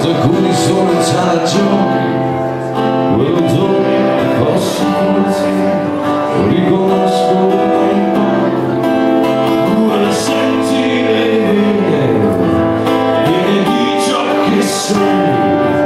certo alcuni sono in sala giovani, quello dove posso forse riconosco quel sentire viene di ciò che sei.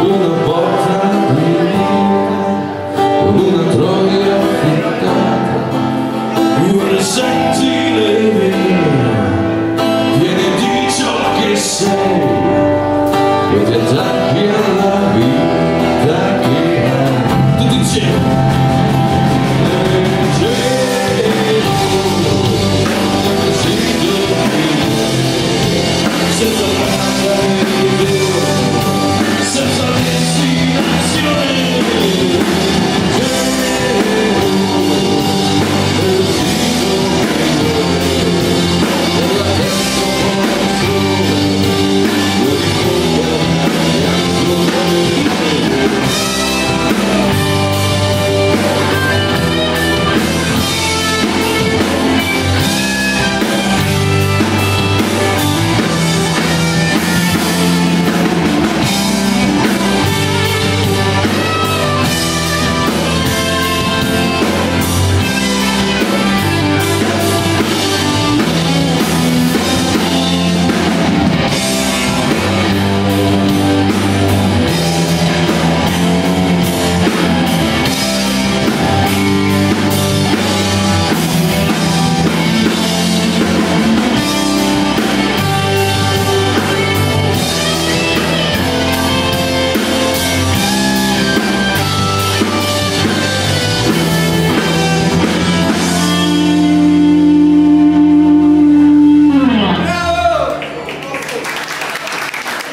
Luna bottom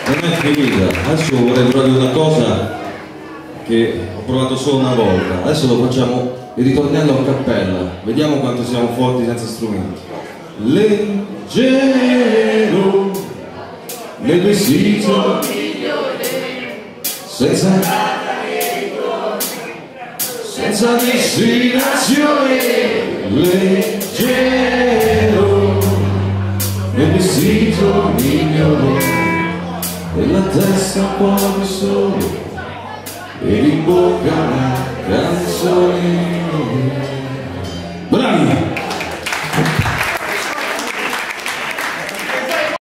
non è finita adesso vorrei provare una cosa che ho provato solo una volta. Adesso lo facciamo ritornello a cappella. Vediamo quanto siamo forti senza strumenti. Leggero le besito senza senza destinazione leggero le besito migliore e la testa un po' di sole ed in bocca